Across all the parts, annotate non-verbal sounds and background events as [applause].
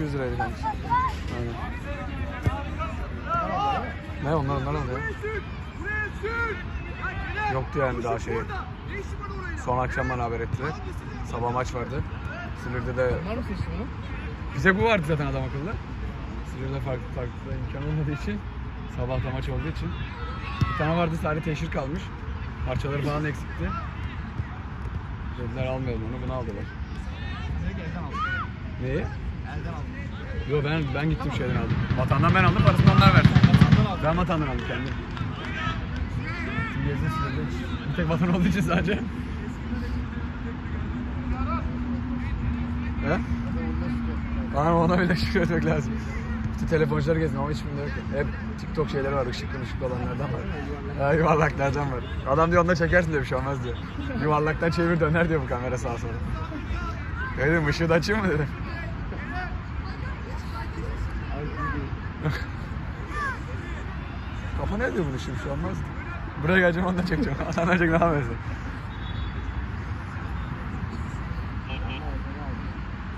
200 liraydı kanka. Aynen. Ne onlar onlar alıyor? Yoktu yani daha şey. Son akşam bana haber ettiler. Sabah maç vardı. Silivri'de de Var mı seçti bunu? bize bu vardı zaten adam akıllı. Silivri'de farklı farklı imkan olmadığı için sabah da maç olduğu için bir tane vardı sadece teşhir kalmış. Parçaları falan eksikti. Dediler almayalım onu bunu aldılar. Neyi? Elden aldım. Yo ben ben gittim şeyden aldım. Vatandan ben aldım, parasını onlar verdi. Vatandan aldım. Ben vatandan aldım kendim. Silahı. Bir tek vatan olduğu için sadece. He? Bana ona bile şükür etmek lazım. Bütün telefoncuları gezdim ama hiçbirinde yok. Hep TikTok şeyleri var, ışıklı ışıklı olanlardan var. Ha, yuvarlaklardan var. Adam diyor onda çekersin diyor bir şey olmaz diyor. Yuvarlaktan çevir döner diyor bu kamera sağa sola. Dedim ışığı da açayım mı dedim. [laughs] Kafa ne diyor bunu şimdi bir şey olmaz. Buraya geleceğim ondan çekeceğim. [laughs] Adam verecek ne yapıyorsun?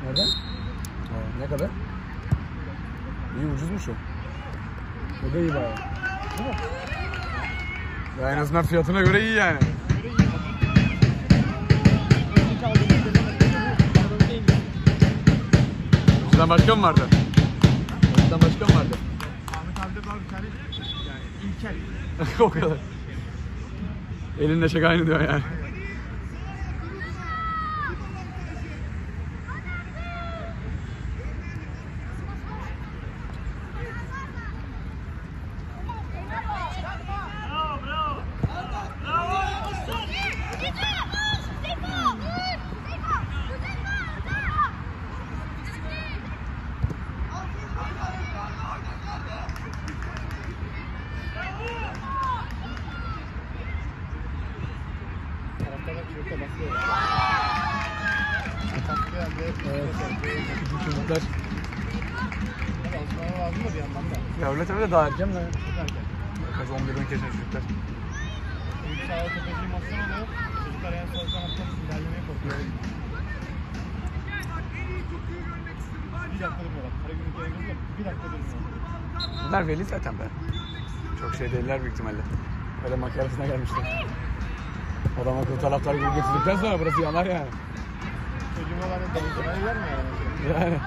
Nereden? Ha, ne kadar? İyi ucuzmuş o. O da iyi bayağı. Ya en azından fiyatına göre iyi yani. Bizden başka mı vardı? Bir tane. Yani İlker. [laughs] o kadar. Elinle çek aynı diyor yani. Bizim çocuklar. Tabii alışmaları lazım bir yandan da. Ya öyle daha erken de. Kaç 11'den geçen çocuklar. Büyük. Çocuklar en. Bir dakika durmuyorlar. Karagümrük yayınımızda bir. Bunlar veli zaten be. Çok şey değiller büyük ihtimalle. Öyle makarasına gelmişler. Adam akıllı taraftar gibi getirdikten sonra burası yanar yani. Çocuğuma var ya davulcuları yer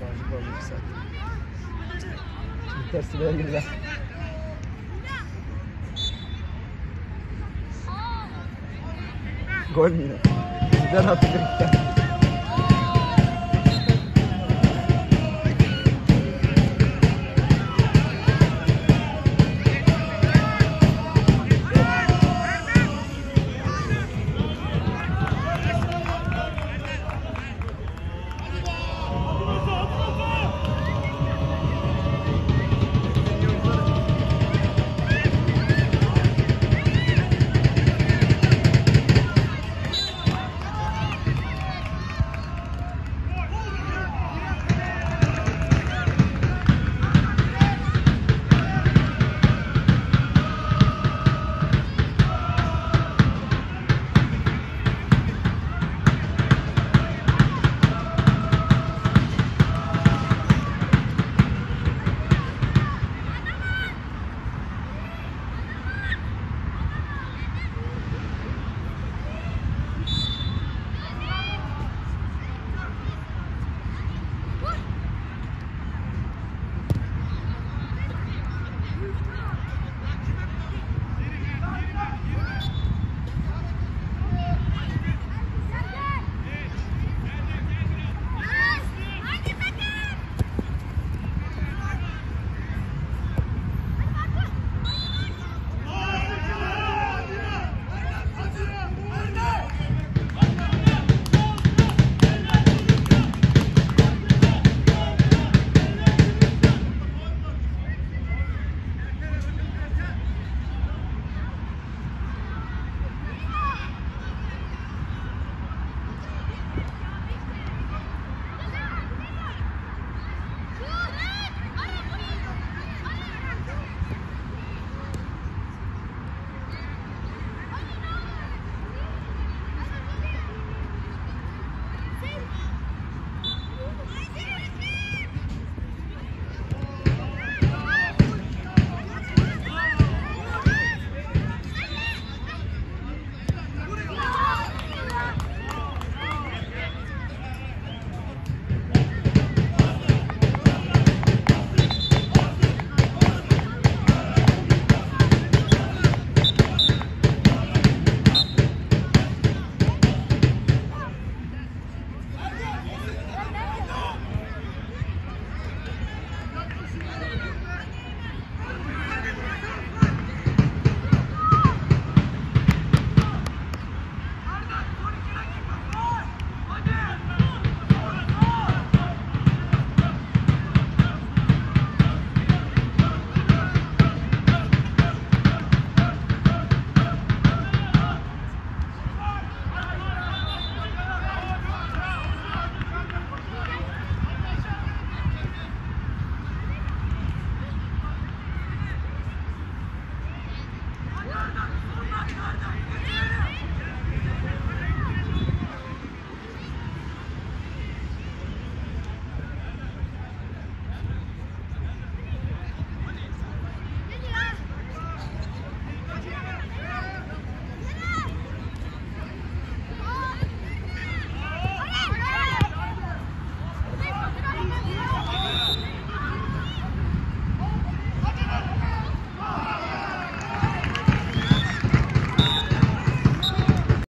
Bence gol yükselt. Şimdi ters sıraya girdiler. Gol mü yine? Güzel attı direkten.